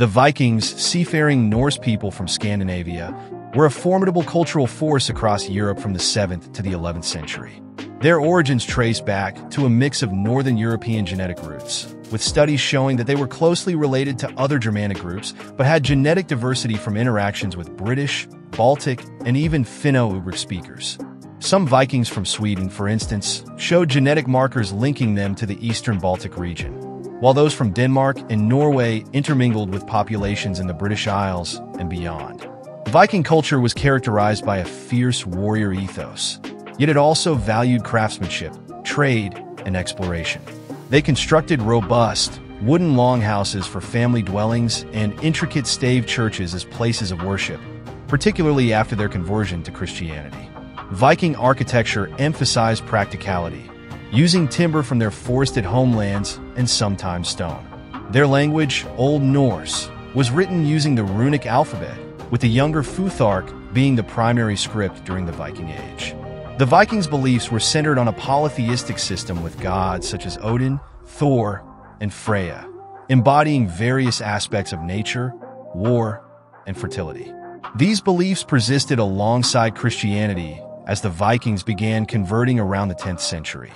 The Vikings, seafaring Norse people from Scandinavia, were a formidable cultural force across Europe from the 7th to the 11th century. Their origins trace back to a mix of Northern European genetic roots, with studies showing that they were closely related to other Germanic groups, but had genetic diversity from interactions with British, Baltic, and even Finno-Ugric speakers. Some Vikings from Sweden, for instance, showed genetic markers linking them to the eastern Baltic region, while those from Denmark and Norway intermingled with populations in the British Isles and beyond. Viking culture was characterized by a fierce warrior ethos, yet it also valued craftsmanship, trade, and exploration. They constructed robust, wooden longhouses for family dwellings and intricate stave churches as places of worship, particularly after their conversion to Christianity. Viking architecture emphasized practicality, using timber from their forested homelands and sometimes stone. Their language, Old Norse, was written using the runic alphabet, with the younger Futhark being the primary script during the Viking Age. The Vikings' beliefs were centered on a polytheistic system with gods such as Odin, Thor, and Freya, embodying various aspects of nature, war, and fertility. These beliefs persisted alongside Christianity as the Vikings began converting around the 10th century.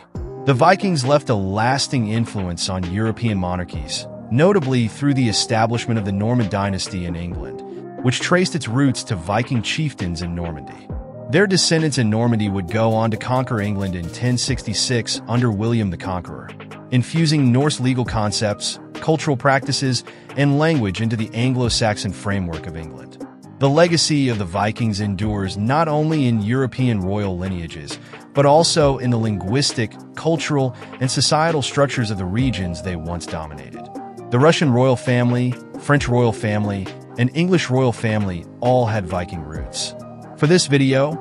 The Vikings left a lasting influence on European monarchies, notably through the establishment of the Norman dynasty in England, which traced its roots to Viking chieftains in Normandy. Their descendants in Normandy would go on to conquer England in 1066 under William the Conqueror, infusing Norse legal concepts, cultural practices, and language into the Anglo-Saxon framework of England. The legacy of the Vikings endures not only in European royal lineages, but also in the linguistic, cultural, and societal structures of the regions they once dominated. The Russian royal family, French royal family, and English royal family all had Viking roots. For this video,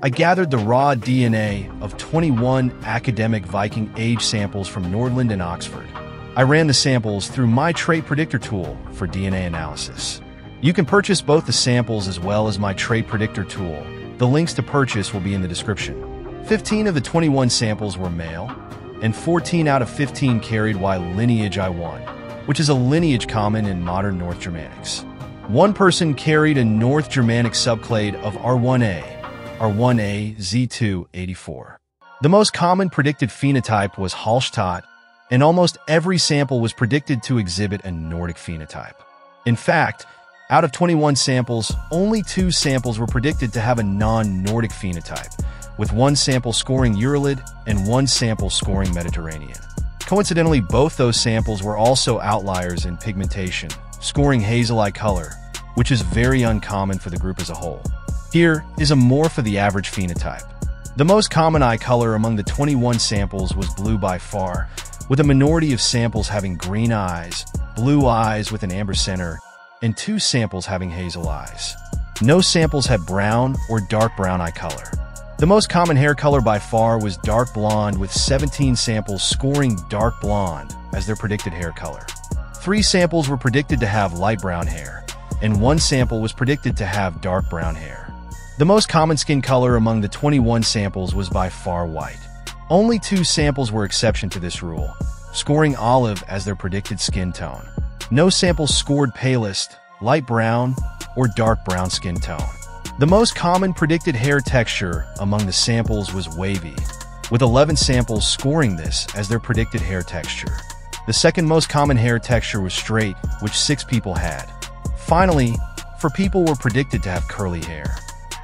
I gathered the raw DNA of 21 academic Viking age samples from Nordland and Oxford. I ran the samples through my trait predictor tool for DNA analysis. You can purchase both the samples as well as my trait predictor tool. The links to purchase will be in the description. 15 of the 21 samples were male, and 14 out of 15 carried Y lineage I1, which is a lineage common in modern North Germanics. One person carried a North Germanic subclade of R1A, R1A Z284. The most common predicted phenotype was Hallstatt, and almost every sample was predicted to exhibit a Nordic phenotype. In fact, out of 21 samples, only two samples were predicted to have a non-Nordic phenotype, with one sample scoring Uralid and one sample scoring Mediterranean. Coincidentally, both those samples were also outliers in pigmentation, scoring hazel-eye color, which is very uncommon for the group as a whole. Here is a more for the average phenotype. The most common eye color among the 21 samples was blue by far, with a minority of samples having green eyes, blue eyes with an amber center, and two samples having hazel eyes. No samples had brown or dark brown eye color. The most common hair color by far was dark blonde, with 17 samples scoring dark blonde as their predicted hair color. Three samples were predicted to have light brown hair, and one sample was predicted to have dark brown hair. The most common skin color among the 21 samples was by far white. Only two samples were exception to this rule, scoring olive as their predicted skin tone. No samples scored palest, light brown, or dark brown skin tone. The most common predicted hair texture among the samples was wavy, with 11 samples scoring this as their predicted hair texture. The second most common hair texture was straight, which six people had. Finally, for people were predicted to have curly hair.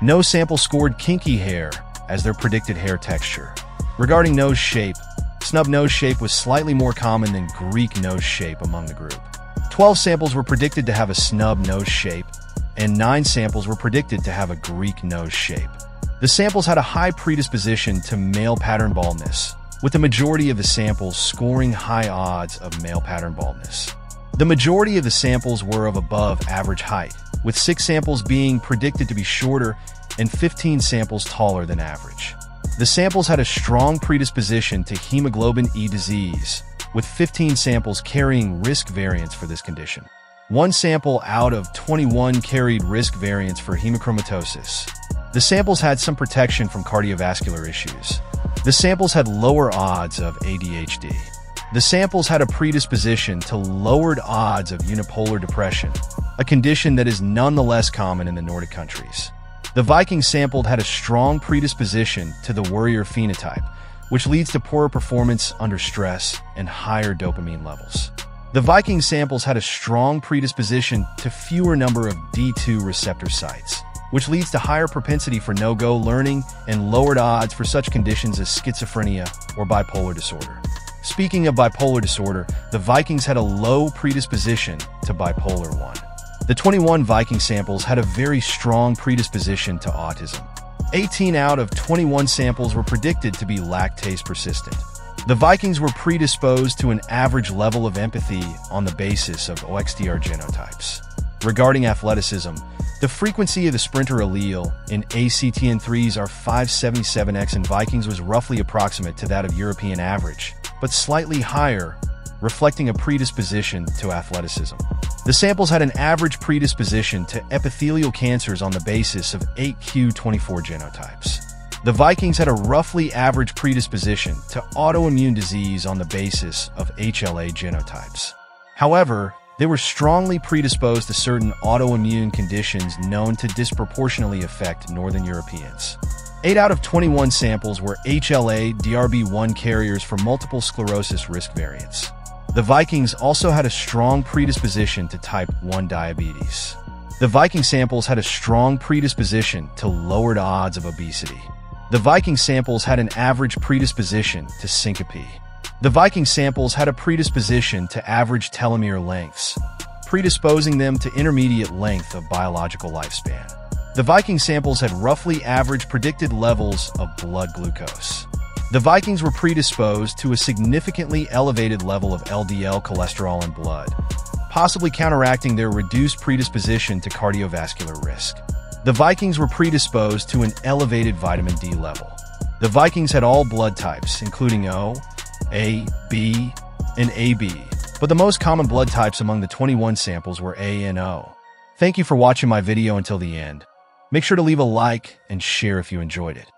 No sample scored kinky hair as their predicted hair texture. Regarding nose shape, snub nose shape was slightly more common than Greek nose shape among the group. 12 samples were predicted to have a snub nose shape, and 9 samples were predicted to have a Greek nose shape. The samples had a high predisposition to male pattern baldness, with the majority of the samples scoring high odds of male pattern baldness. The majority of the samples were of above average height, with 6 samples being predicted to be shorter and 15 samples taller than average. The samples had a strong predisposition to hemoglobin E disease, with 15 samples carrying risk variants for this condition. One sample out of 21 carried risk variants for hemochromatosis. The samples had some protection from cardiovascular issues. The samples had lower odds of ADHD. The samples had a predisposition to lowered odds of unipolar depression, a condition that is nonetheless common in the Nordic countries. The Viking sampled had a strong predisposition to the worrier phenotype, which leads to poorer performance under stress and higher dopamine levels. The Viking samples had a strong predisposition to fewer number of D2 receptor sites, which leads to higher propensity for no-go learning and lowered odds for such conditions as schizophrenia or bipolar disorder. Speaking of bipolar disorder, the Vikings had a low predisposition to bipolar 1. The 21 Viking samples had a very strong predisposition to autism. 18 out of 21 samples were predicted to be lactase persistent. The Vikings were predisposed to an average level of empathy on the basis of OXTR genotypes. Regarding athleticism, the frequency of the sprinter allele in ACTN3s are 577X and Vikings was roughly approximate to that of European average, but slightly higher, reflecting a predisposition to athleticism. The samples had an average predisposition to epithelial cancers on the basis of 8q24 genotypes. The Vikings had a roughly average predisposition to autoimmune disease on the basis of HLA genotypes. However, they were strongly predisposed to certain autoimmune conditions known to disproportionately affect Northern Europeans. 8 out of 21 samples were HLA DRB1 carriers for multiple sclerosis risk variants. The Vikings also had a strong predisposition to type 1 diabetes. The Viking samples had a strong predisposition to lowered odds of obesity. The Viking samples had an average predisposition to syncope. The Viking samples had a predisposition to average telomere lengths, predisposing them to intermediate length of biological lifespan. The Viking samples had roughly average predicted levels of blood glucose. The Vikings were predisposed to a significantly elevated level of LDL cholesterol in blood, possibly counteracting their reduced predisposition to cardiovascular risk. The Vikings were predisposed to an elevated vitamin D level. The Vikings had all blood types, including O, A, B, and AB, but the most common blood types among the 21 samples were A and O. Thank you for watching my video until the end. Make sure to leave a like and share if you enjoyed it.